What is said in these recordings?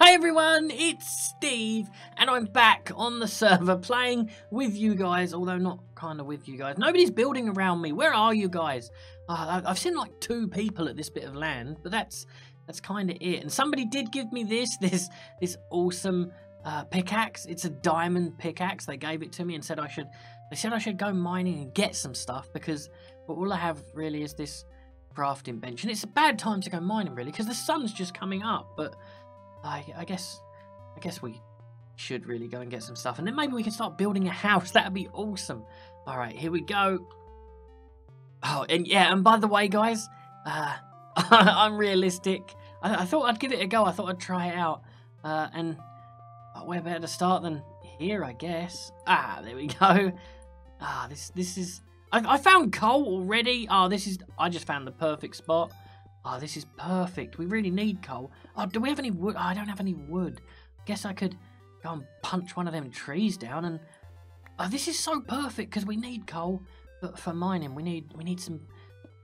Hey everyone, it's Steve, and I'm back on the server playing with you guys, although not kind of with you guys. Nobody's building around me. Where are you guys? Uh, I've seen like two people at this bit of land, but that's that's kind of it. And somebody did give me this, this, this awesome uh, pickaxe. It's a diamond pickaxe. They gave it to me and said I should. They said I should go mining and get some stuff because but all I have really is this crafting bench, and it's a bad time to go mining really because the sun's just coming up, but. I, I guess, I guess we should really go and get some stuff, and then maybe we can start building a house. That'd be awesome. All right, here we go. Oh, and yeah, and by the way, guys, uh, I'm realistic. I, I, thought I'd give it a go. I thought I'd try it out, uh, and oh, where better to start than here, I guess. Ah, there we go. Ah, this this is. I, I found coal already. Oh, this is. I just found the perfect spot. Oh, this is perfect. We really need coal. Oh, do we have any wood? Oh, I don't have any wood. Guess I could go and punch one of them trees down and... Oh, this is so perfect because we need coal. But for mining, we need we need some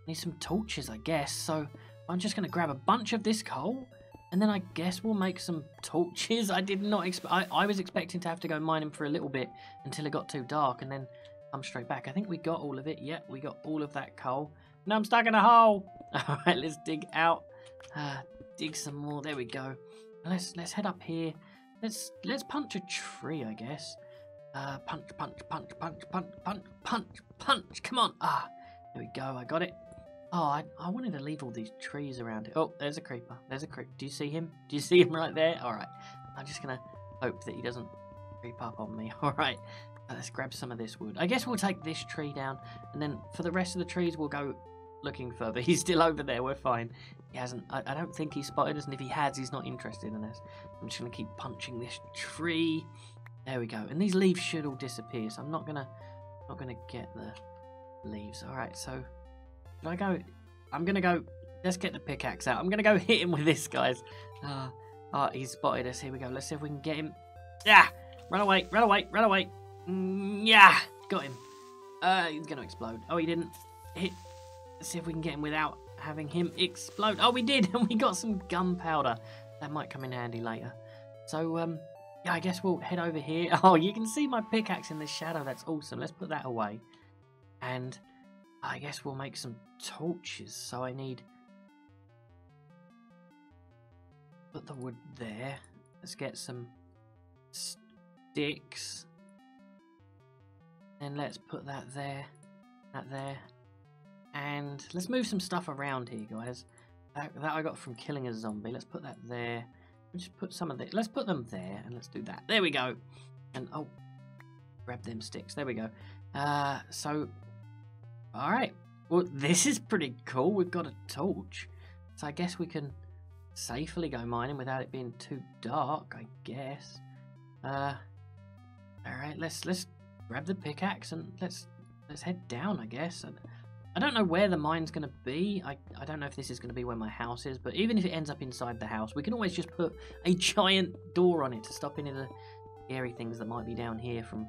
need some torches, I guess. So I'm just going to grab a bunch of this coal and then I guess we'll make some torches. I did not expect... I, I was expecting to have to go mining for a little bit until it got too dark and then come straight back. I think we got all of it. Yep, we got all of that coal. Now I'm stuck in a hole. All right, let's dig out. Uh, dig some more. There we go. Let's let's head up here. Let's let's punch a tree, I guess. Uh, punch, punch, punch, punch, punch, punch, punch, punch. Come on. Ah, there we go. I got it. Oh, I, I wanted to leave all these trees around it. Oh, there's a creeper. There's a creeper. Do you see him? Do you see him right there? All right. I'm just gonna hope that he doesn't creep up on me. All right. Let's grab some of this wood. I guess we'll take this tree down, and then for the rest of the trees, we'll go looking further. He's still over there. We're fine. He hasn't. I, I don't think he spotted us, and if he has, he's not interested in us. I'm just gonna keep punching this tree. There we go. And these leaves should all disappear. So I'm not gonna, not gonna get the leaves. All right. So, should I go? I'm gonna go. Let's get the pickaxe out. I'm gonna go hit him with this, guys. Ah, uh, he's spotted us. Here we go. Let's see if we can get him. Yeah. Run away. Run away. Run away. Mm, yeah. Got him. Uh, he's gonna explode. Oh, he didn't. Hit. Let's see if we can get him without having him explode. Oh, we did, and we got some gunpowder. That might come in handy later. So, um, yeah, I guess we'll head over here. Oh, you can see my pickaxe in the shadow. That's awesome. Let's put that away. And I guess we'll make some torches. So I need... Put the wood there. Let's get some sticks. And let's put that there. That there. And let's move some stuff around here, guys. That, that I got from killing a zombie. Let's put that there. Let's put some of this. Let's put them there, and let's do that. There we go. And, oh, grab them sticks. There we go. Uh, so, all right. Well, this is pretty cool. We've got a torch. So I guess we can safely go mining without it being too dark, I guess. Uh, all right, let's let's grab the pickaxe and let's let's head down, I guess. I don't know where the mine's going to be. I, I don't know if this is going to be where my house is, but even if it ends up inside the house, we can always just put a giant door on it to stop any of the scary things that might be down here from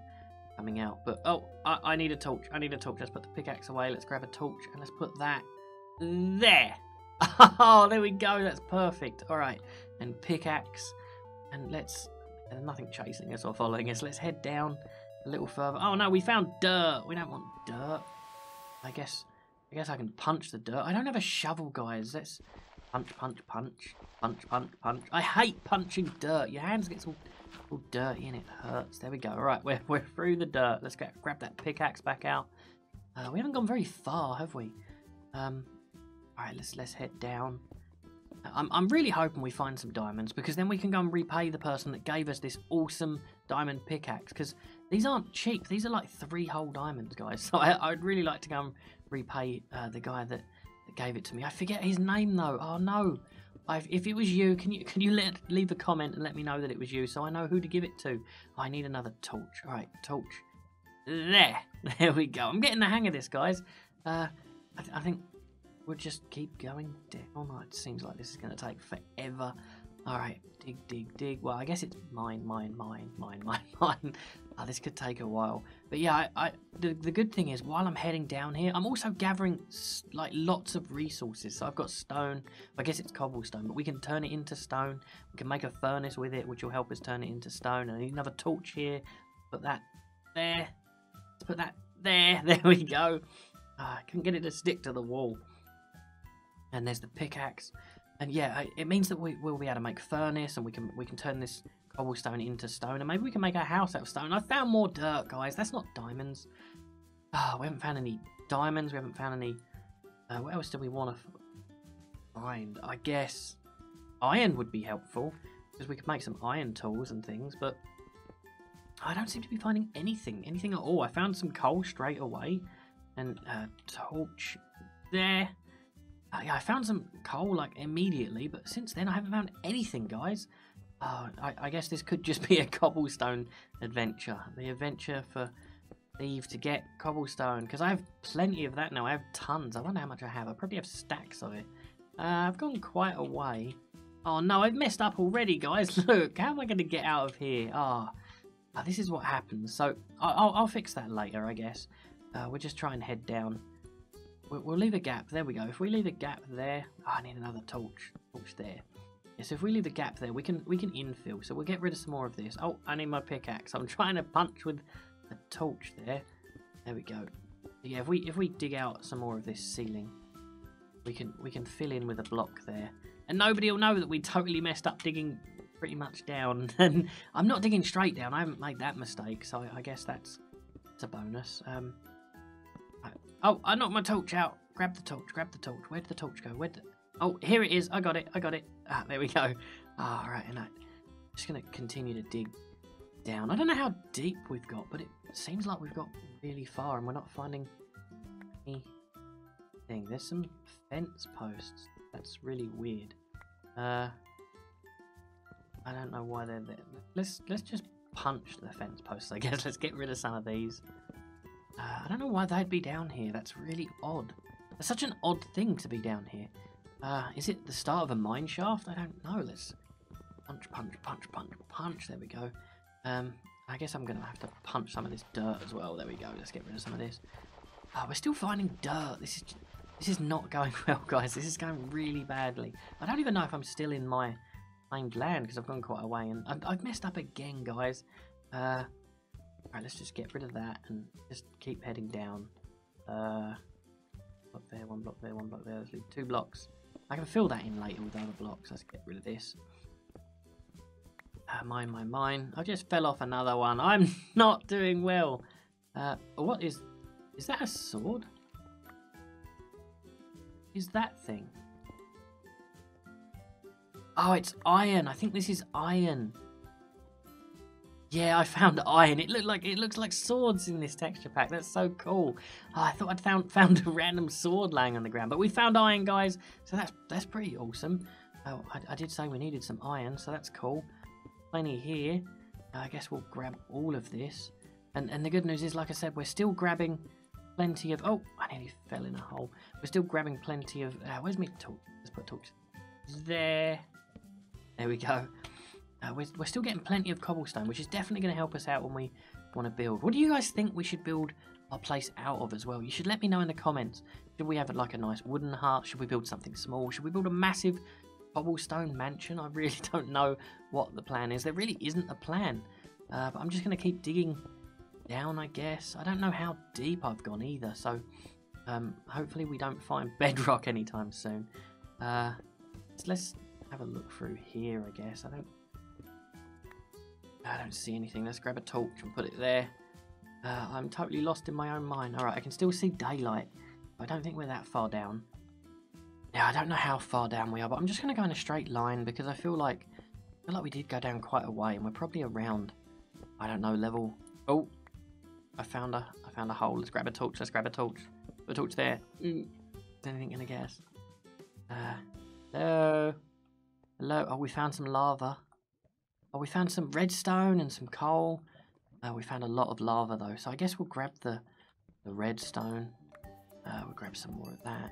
coming out. But, oh, I, I need a torch. I need a torch. Let's put the pickaxe away. Let's grab a torch and let's put that there. Oh, there we go. That's perfect. All right. And pickaxe. And let's... There's nothing chasing us or following us. Let's head down a little further. Oh, no, we found dirt. We don't want dirt. I guess I guess I can punch the dirt. I don't have a shovel, guys. Let's punch, punch, punch, punch, punch, punch. I hate punching dirt. Your hands get all, all dirty and it hurts. There we go. All right, we're, we're through the dirt. Let's get grab that pickaxe back out. Uh, we haven't gone very far, have we? Um, all right, let's let's head down. I'm, I'm really hoping we find some diamonds because then we can go and repay the person that gave us this awesome diamond pickaxe because these aren't cheap. These are like three whole diamonds, guys. So I, would really like to go and repay uh, the guy that, that gave it to me. I forget his name though. Oh no. I've, if it was you, can you can you let leave a comment and let me know that it was you so I know who to give it to? I need another torch. All right, torch. There, there we go. I'm getting the hang of this, guys. Uh, I, th I think we'll just keep going down. It seems like this is going to take forever. Alright, dig, dig, dig. Well, I guess it's mine, mine, mine, mine, mine, mine. Oh, this could take a while. But yeah, I, I the, the good thing is, while I'm heading down here, I'm also gathering, like, lots of resources. So I've got stone. I guess it's cobblestone, but we can turn it into stone. We can make a furnace with it, which will help us turn it into stone. And another torch here. Put that there. Let's put that there. There we go. Ah, I couldn't get it to stick to the wall. And there's the pickaxe and yeah, it means that we will be able to make furnace, and we can we can turn this cobblestone into stone, and maybe we can make our house out of stone. I found more dirt, guys. That's not diamonds. Oh, we haven't found any diamonds. We haven't found any. Uh, what else do we want to find? I guess iron would be helpful because we could make some iron tools and things, but I don't seem to be finding anything, anything at all. I found some coal straight away, and a torch there. Uh, yeah, I found some coal like immediately, but since then I haven't found anything, guys. Uh, I, I, guess this could just be a cobblestone adventure. The adventure for Eve to get cobblestone, because I have plenty of that now. I have tons. I wonder how much I have. I probably have stacks of it. Uh, I've gone quite a way. Oh no, I've messed up already, guys. Look, how am I going to get out of here? Ah, oh, this is what happens. So I'll, I'll, fix that later, I guess. Uh, we'll just try and head down We'll leave a gap. There we go. If we leave a gap there, oh, I need another torch. Torch there. Yeah, so if we leave a gap there, we can we can infill. So we'll get rid of some more of this. Oh, I need my pickaxe. I'm trying to punch with a torch there. There we go. Yeah, if we if we dig out some more of this ceiling, we can we can fill in with a block there, and nobody will know that we totally messed up digging pretty much down. and I'm not digging straight down. I haven't made that mistake, so I, I guess that's it's a bonus. Um, Oh, I knocked my torch out. Grab the torch, grab the torch. Where did the torch go? Where did... Oh, here it is. I got it, I got it. Ah, there we go. Ah, right, and I'm just going to continue to dig down. I don't know how deep we've got, but it seems like we've got really far and we're not finding anything. There's some fence posts. That's really weird. Uh, I don't know why they're there. Let's let's just punch the fence posts. I guess let's get rid of some of these. Uh, I don't know why they'd be down here. That's really odd. It's such an odd thing to be down here. Uh, is it the start of a mine shaft? I don't know. Let's punch, punch, punch, punch, punch. There we go. Um, I guess I'm going to have to punch some of this dirt as well. There we go. Let's get rid of some of this. Oh, we're still finding dirt. This is this is not going well, guys. This is going really badly. I don't even know if I'm still in my claimed land because I've gone quite a way. And I've, I've messed up again, guys. Uh, Alright, let's just get rid of that and just keep heading down. Uh, block there, one block there, one block there. Let's leave two blocks. I can fill that in later with other blocks. Let's get rid of this. Uh, mine, mine, mine. I just fell off another one. I'm not doing well. Uh, what is... Is that a sword? Is that thing? Oh, it's iron. I think this is iron. Yeah, I found iron. It looked like it looks like swords in this texture pack. That's so cool. Oh, I thought I'd found found a random sword lying on the ground, but we found iron, guys. So that's that's pretty awesome. Oh, I, I did say we needed some iron, so that's cool. Plenty here. I guess we'll grab all of this. And and the good news is, like I said, we're still grabbing plenty of. Oh, I nearly fell in a hole. We're still grabbing plenty of. Uh, where's my torch? Let's put torch there. There we go. Uh, we're, we're still getting plenty of cobblestone, which is definitely going to help us out when we want to build. What do you guys think we should build our place out of as well? You should let me know in the comments. Should we have like a nice wooden hut? Should we build something small? Should we build a massive cobblestone mansion? I really don't know what the plan is. There really isn't a plan. Uh, but I'm just going to keep digging down, I guess. I don't know how deep I've gone either, so um, hopefully we don't find bedrock anytime soon. Uh, let's have a look through here, I guess. I don't I don't see anything. Let's grab a torch and put it there. Uh, I'm totally lost in my own mind. Alright, I can still see daylight. I don't think we're that far down. Yeah, I don't know how far down we are, but I'm just going to go in a straight line because I feel like I feel like we did go down quite a way and we're probably around, I don't know, level... Oh, I found a I found a hole. Let's grab a torch. Let's grab a torch. A torch there. Mm. Is anything going to guess? Uh, hello? Hello? Oh, we found some lava. Oh, we found some redstone and some coal. Uh, we found a lot of lava though, so I guess we'll grab the, the redstone. Uh, we'll grab some more of that.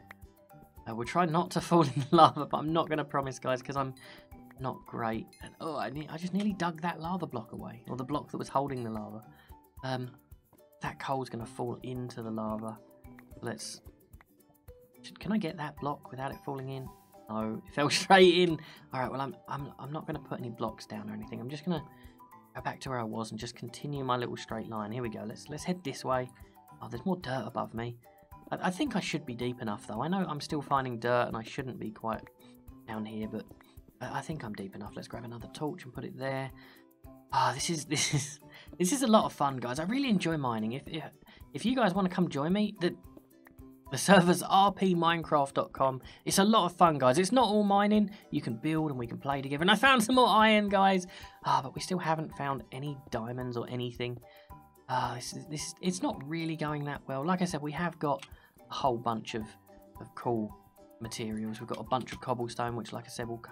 Uh, we'll try not to fall in the lava, but I'm not going to promise, guys, because I'm not great. And, oh, I, I just nearly dug that lava block away, or the block that was holding the lava. Um, that coal's going to fall into the lava. Let's. Can I get that block without it falling in? No, it fell straight in. All right, well, I'm I'm I'm not going to put any blocks down or anything. I'm just going to go back to where I was and just continue my little straight line. Here we go. Let's let's head this way. Oh, there's more dirt above me. I, I think I should be deep enough though. I know I'm still finding dirt and I shouldn't be quite down here, but I, I think I'm deep enough. Let's grab another torch and put it there. Ah, this is this is this is a lot of fun, guys. I really enjoy mining. If if, if you guys want to come join me, the the server's rpminecraft.com. It's a lot of fun, guys. It's not all mining. You can build and we can play together. And I found some more iron, guys. Ah, but we still haven't found any diamonds or anything. Ah, this is this. It's not really going that well. Like I said, we have got a whole bunch of of cool materials. We've got a bunch of cobblestone, which, like I said, will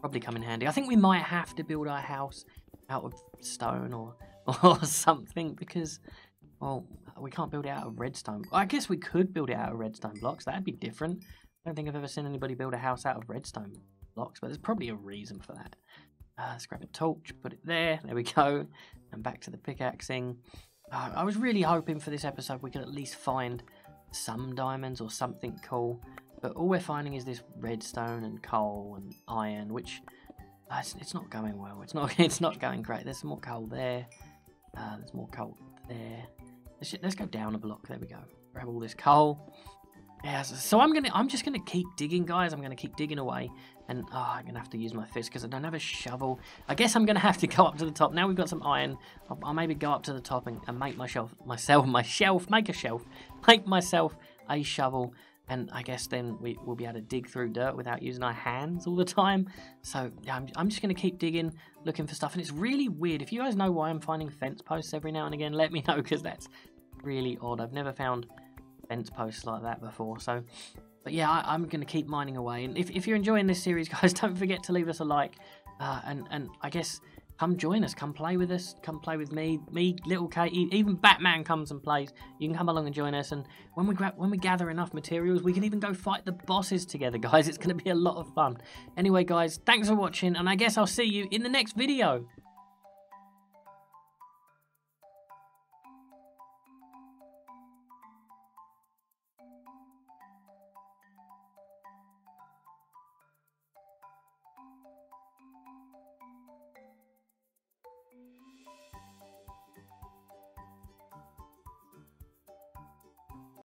probably come in handy. I think we might have to build our house out of stone or or something because well we can't build it out of redstone i guess we could build it out of redstone blocks that'd be different i don't think i've ever seen anybody build a house out of redstone blocks but there's probably a reason for that uh, let's grab a torch put it there there we go and back to the pickaxing uh, i was really hoping for this episode we could at least find some diamonds or something cool but all we're finding is this redstone and coal and iron which uh, it's, it's, not going well. It's not. It's not going great. There's more coal there. Uh, there's more coal there. Let's, let's go down a block. There we go. Grab all this coal. Yeah. So, I'm gonna. I'm just gonna keep digging, guys. I'm gonna keep digging away, and oh, I'm gonna have to use my fist because I don't have a shovel. I guess I'm gonna have to go up to the top. Now we've got some iron. I'll, I'll maybe go up to the top and, and make myself myself my shelf. Make a shelf. Make myself a shovel and I guess then we will be able to dig through dirt without using our hands all the time. So yeah, I'm, I'm just to keep digging, looking for stuff, and it's really weird. If you guys know why I'm finding fence posts every now and again, let me know because that's really odd. I've never found fence posts like that before. So, but yeah, I, am going to keep mining away. And if, if you're enjoying this series, guys, don't forget to leave us a like. Uh, and and I guess come join us, come play with us, come play with me, me, little Katie, even Batman comes and plays. You can come along and join us, and when we grab, when we gather enough materials, we can even go fight the bosses together, guys. It's going to be a lot of fun. Anyway, guys, thanks for watching, and I guess I'll see you in the next video.